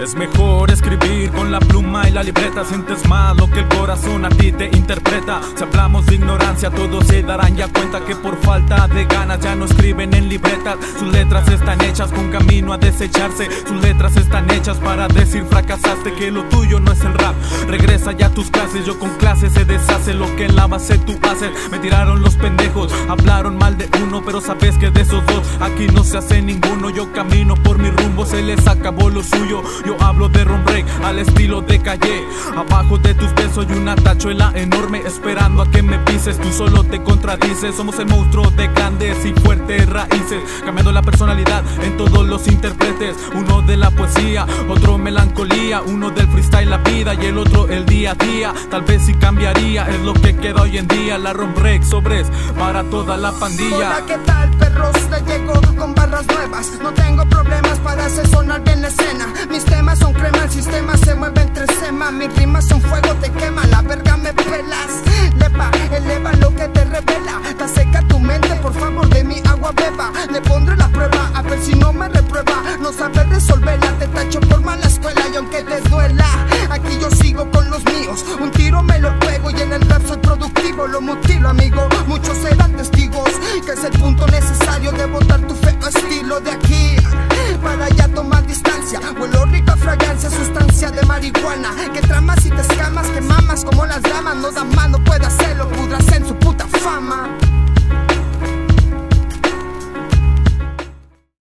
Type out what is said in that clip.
Es mejor escribir con la pluma y la libreta. Sientes más lo que el corazón a ti te interpreta. Si hablamos de ignorancia, todos se darán ya cuenta que por falta de ganas ya no escriben en libretas. Sus letras están hechas con camino a desecharse. Sus letras están hechas para decir fracasaste, que lo tuyo no es el rap. Regresa ya a tus clases, yo con clases se deshace lo que en la base tú haces. Me tiraron los pendejos, hablaron mal de uno, pero sabes que de esos dos aquí no se hace ninguno. Yo camino por mi rumbo, se les acabó lo suyo. Yo hablo de ron break al estilo de calle. Abajo de tus pies soy una tachuela enorme, esperando a que me pises. Tú solo te contradices. Somos el monstruo de grandes y fuertes raíces. Cambiando la personalidad en todos los intérpretes. Uno de la poesía, otro melancolía. Uno del freestyle, la vida y el otro el día a día. Tal vez si cambiaría, es lo que queda hoy en día. La ron break sobres para toda la pandilla. Hola, ¿qué tal, perros? Te llego con barras nuevas. No sema. Mis rimas son fuego, te quema, la verga me pelas. Lepa, eleva lo que te revela. Te seca tu mente, por favor, de mi agua beba. Le pondré la prueba, a ver si no me reprueba. No sabes resolverla, te tacho por mala escuela. Y aunque te duela, aquí yo sigo con los míos. Un tiro me lo juego y en el rap soy productivo. Lo mutilo, amigo. Muchos serán testigos que es el punto necesario de botar tu feo estilo de aquí. Que tramas y te escamas, que mamas como las damas. No da mano, puede hacerlo,